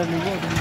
metre नहीं है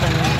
got